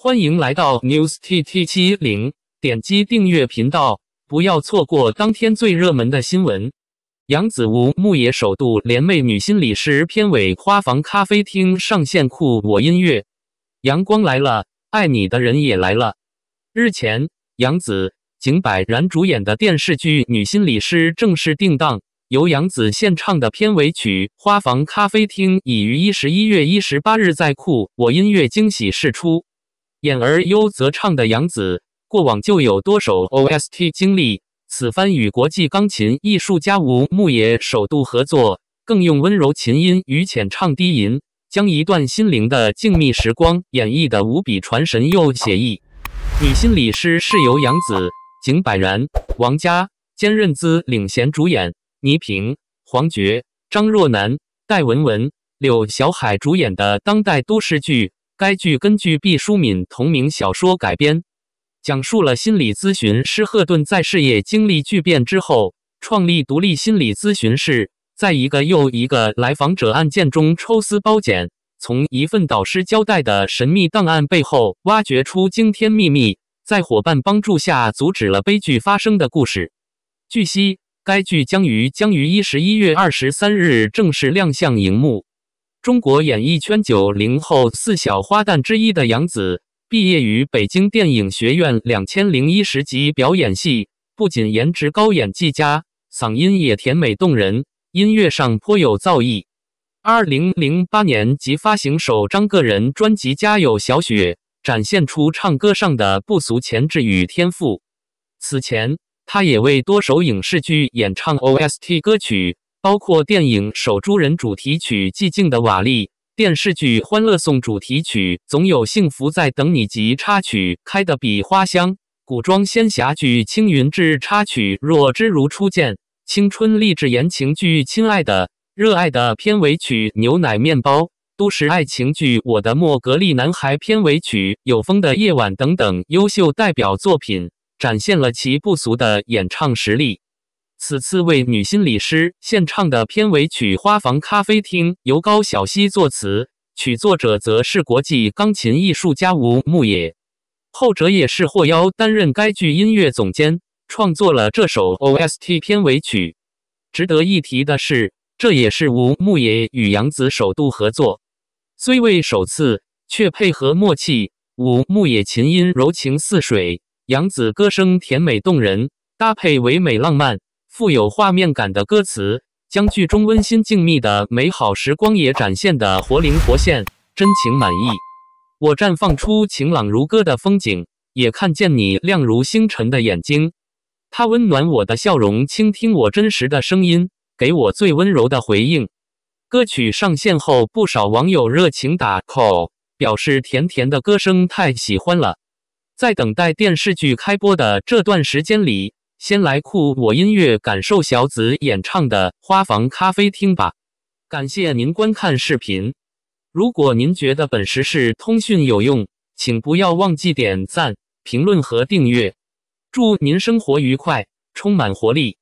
欢迎来到 News TT 七零，点击订阅频道，不要错过当天最热门的新闻。杨子吴牧野首度联袂女心理师片尾花房咖啡厅上线酷我音乐，阳光来了，爱你的人也来了。日前，杨紫、景柏然主演的电视剧《女心理师》正式定档。由杨紫献唱的片尾曲《花房咖啡厅》已于一十一月一十八日在酷我音乐惊喜释出。演而优则唱的杨紫，过往就有多首 OST 经历，此番与国际钢琴艺术家吴牧野首度合作，更用温柔琴音与浅唱低吟，将一段心灵的静谧时光演绎的无比传神又写意。女心理师是由杨紫、景柏然、王佳、兼任姿领衔主演。倪萍、黄觉、张若楠、戴文文、柳小海主演的当代都市剧。该剧根据毕淑敏同名小说改编，讲述了心理咨询师赫顿在事业经历巨变之后，创立独立心理咨询室，在一个又一个来访者案件中抽丝剥茧，从一份导师交代的神秘档案背后挖掘出惊天秘密，在伙伴帮助下阻止了悲剧发生的故事。据悉。该剧将于将于一十一月二十三日正式亮相荧幕。中国演艺圈九零后四小花旦之一的杨紫，毕业于北京电影学院两千零一十级表演系，不仅颜值高、演技佳，嗓音也甜美动人，音乐上颇有造诣。二零零八年即发行首张个人专辑《家有小雪》，展现出唱歌上的不俗潜质与天赋。此前。他也为多首影视剧演唱 OST 歌曲，包括电影《守株人》主题曲《寂静的瓦砾》，电视剧《欢乐颂》主题曲《总有幸福在等你》及插曲《开的比花香》，古装仙侠剧《青云志》插曲《若知如初见》，青春励志言情剧《亲爱的热爱的》片尾曲《牛奶面包》，都市爱情剧《我的莫格利男孩》片尾曲《有风的夜晚》等等优秀代表作品。展现了其不俗的演唱实力。此次为女心理师献唱的片尾曲《花房咖啡厅》，由高晓溪作词，曲作者则是国际钢琴艺术家吴牧野，后者也是获邀担任该剧音乐总监，创作了这首 OST 片尾曲。值得一提的是，这也是吴牧野与杨紫首度合作，虽未首次，却配合默契。吴牧野琴音柔情似水。杨紫歌声甜美动人，搭配唯美浪漫、富有画面感的歌词，将剧中温馨静谧的美好时光也展现得活灵活现、真情满意。我绽放出晴朗如歌的风景，也看见你亮如星辰的眼睛。它温暖我的笑容，倾听我真实的声音，给我最温柔的回应。歌曲上线后，不少网友热情打 call，表示甜甜的歌声太喜欢了。在等待电视剧开播的这段时间里，先来酷我音乐感受小紫演唱的《花房咖啡厅》吧。感谢您观看视频。如果您觉得本时事通讯有用，请不要忘记点赞、评论和订阅。祝您生活愉快，充满活力。